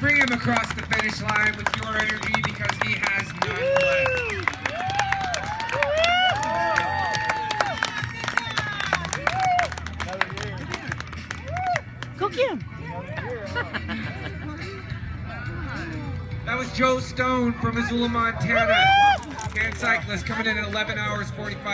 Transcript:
bring him across the finish line with your energy because he has none left. Go Kim. That was Joe Stone from Missoula, Montana. Can cyclist coming in at 11 hours 45